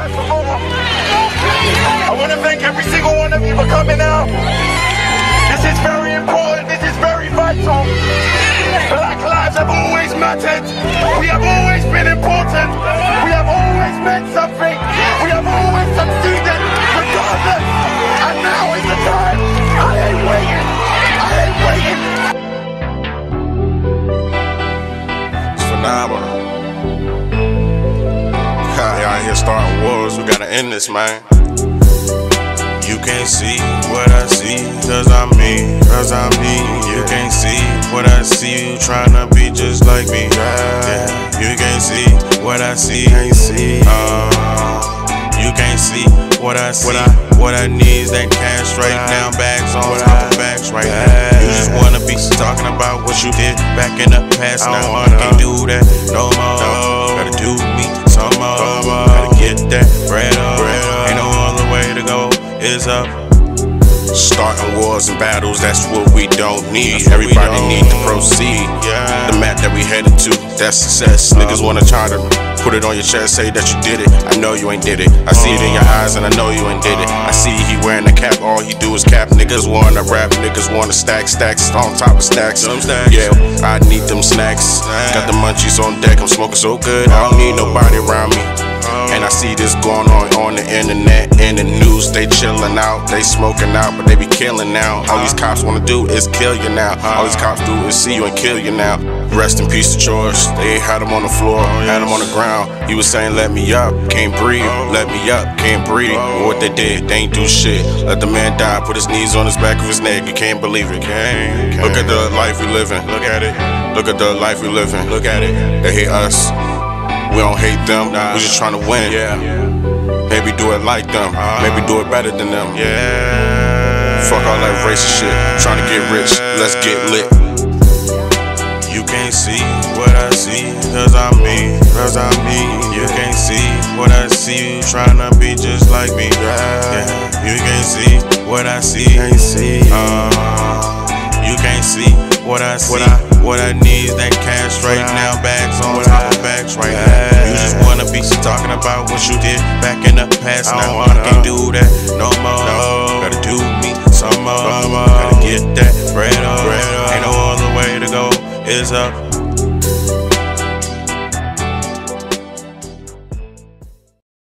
I want to thank every single one of you for coming out. This is very important. This is very vital. Black lives have always mattered. We have always been important. We have always meant something. We have always succeeded, regardless. And now is the time. I ain't waiting. I ain't waiting. Phenomenal. Y'all here starting gotta end this, man. You can't see what I see, cause I'm me, cause I'm me. You can't see what I see, you tryna be just like me. Yeah, you can't see what I see, can't uh, you can't see what I see. What I need is that cash right now, bags on top of bags right now. You just wanna be talking about what you did back in the past. Now I can't do that Is up. Starting wars and battles, that's what we don't need. Everybody need to proceed. The map that we headed to, that's success. Uh. Niggas wanna try to put it on your chest, say that you did it. I know you ain't did it. I see it in your uh. eyes and I know you ain't did it. I see he wearing a cap, all he do is cap. Niggas wanna rap, niggas wanna stack, stacks on top of stacks. Yeah, I need them snacks. Got the munchies on deck, I'm smoking so good. I don't need nobody around me. And I see this going on on the internet, in the news. They chilling out, they smoking out, but they be killing now. All these cops wanna do is kill you now. All these cops do is see you and kill you now. Rest in peace to George. They had him on the floor, had him on the ground. He was saying, Let me up, can't breathe. Let me up, can't breathe. But what they did, they ain't do shit. Let the man die, put his knees on his back of his neck. You can't believe it. Look at the life we living. Look at it. Look at the life we living. Look at it. They hate us. We don't hate them, we just trying to win. Yeah. Maybe do it like them, maybe do it better than them. Yeah. Fuck all that racist shit. Trying to get rich, let's get lit. You can't see what I see, cause I'm me, cause I'm me. You can't see what I see, you tryna be just like me. Yeah. You can't see what I see, can't see. uh, you can't see what I see. What I need is that cash right now, bags on top of bags right now. You just wanna be talking about what you did back in the past. Now I can't do that no more. Gotta do me some more. Gotta get that bread up. Ain't no other way to go. Is up.